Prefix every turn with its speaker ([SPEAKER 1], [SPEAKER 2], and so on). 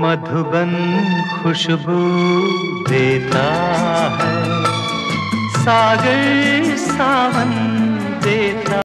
[SPEAKER 1] मधुबन खुशबू देता है। सागर सावन